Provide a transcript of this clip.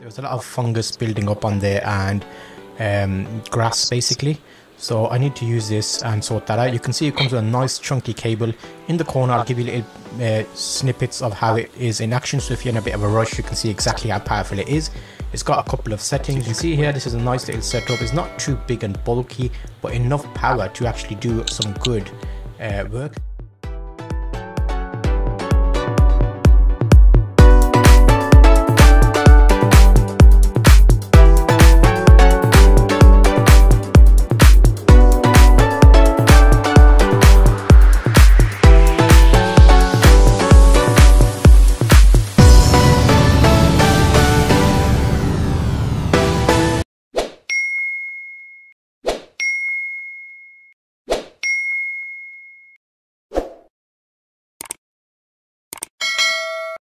There was a lot of fungus building up on there and um, grass basically. So I need to use this and sort that out. You can see it comes with a nice chunky cable. In the corner I'll give you little uh, snippets of how it is in action. So if you're in a bit of a rush you can see exactly how powerful it is. It's got a couple of settings. You can see here this is a nice little setup. It's not too big and bulky but enough power to actually do some good uh, work.